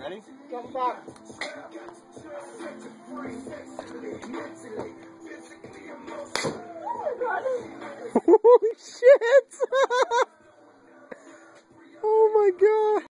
Ready? Holy shit! oh my god!